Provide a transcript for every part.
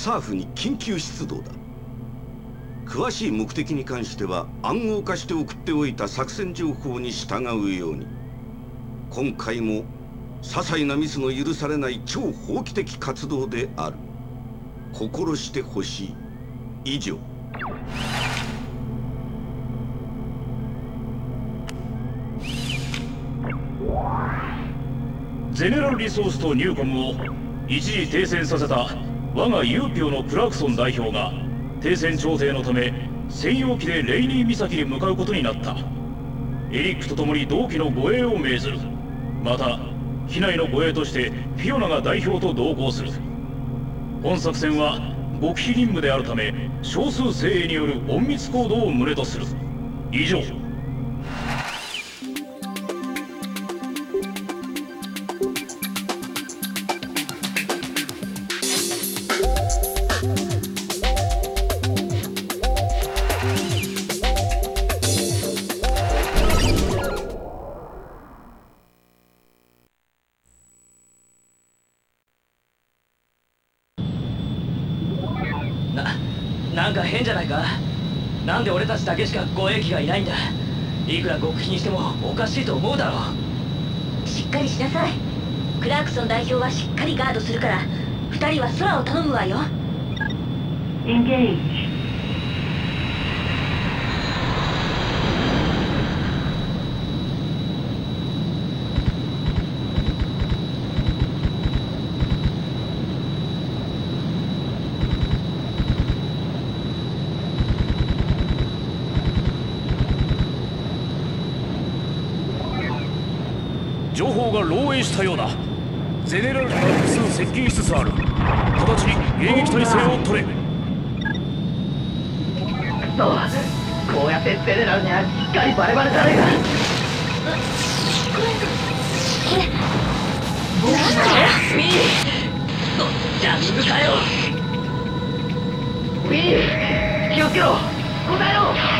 サーフに緊急出動だ。詳しい目的に関しては暗号化して送っておいた作戦情報に従うように。今回も些細なミスの許されない超法規的活動である。心してほしい。以上。ゼネラルリソースとニューコムを一時停戦させた我がユーピオのクラークソン代表が停戦調停のため専用機でレイニー岬に向かうことになった。エリックと共に同期の護衛を命ずる。また機内の護衛としてフィオナが代表と同行する。本作戦は極秘任務であるため少数精鋭による隠密行動を旨とする。以上。なんか変じゃないか？なんで俺たちだけしか護衛機がいないんだ？いくら極秘にしてもおかしいと思うだろしっかりしなさい。クラークソン代表はしっかりガードするから二人は空を頼むわよ。Engage. 情報が漏洩したようだ。ゼネラルが複数接近しつつある。直ちに迎撃態勢を取れ。そうこうやってゼネラルにはしっかりバレバレじゃねえかミージャミングかよウィー気をつけろ答えろ。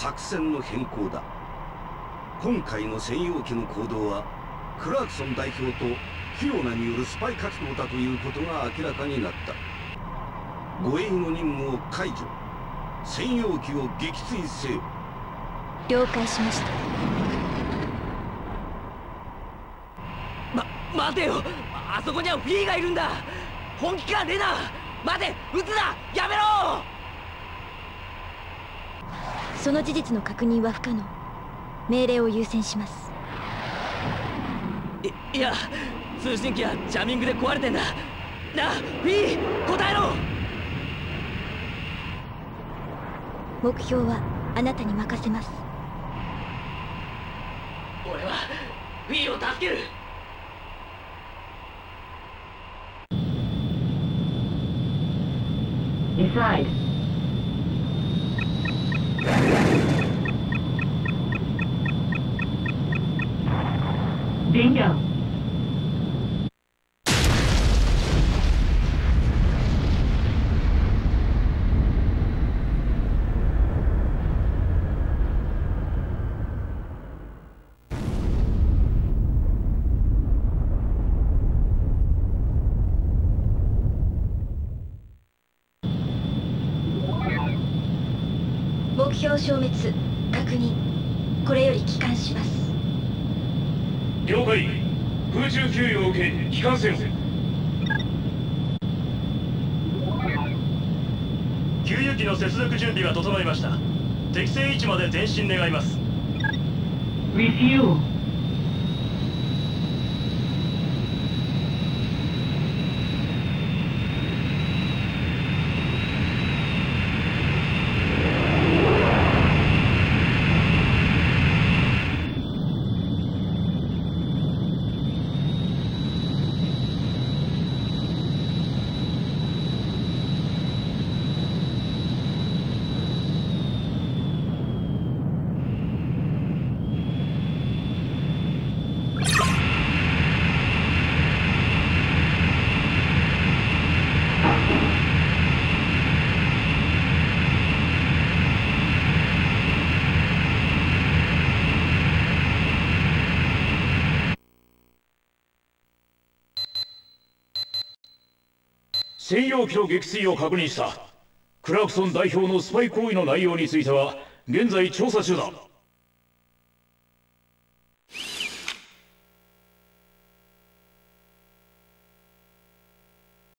作戦の変更だ。今回の専用機の行動はクラークソン代表とフィオナによるスパイ活動だということが明らかになった。護衛の任務を解除。専用機を撃墜せよ。了解しました。ま待てよ。あそこにはフィーがいるんだ。本気かレナ待て撃つな。やめろその事実の確認は不可能。命令を優先します。いいや通信機はジャミングで壊れてんだ。なフィー答えろ！目標はあなたに任せます。俺はフィーを助ける。Decide. Bingo. 目標消滅確認これより帰還します。了解。空中給与を受け帰還せよ。給油機の接続準備が整いました。適正位置まで前進願います。Refuel. 専用機の撃墜を確認した。クラクソン代表のスパイ行為の内容については現在調査中だ。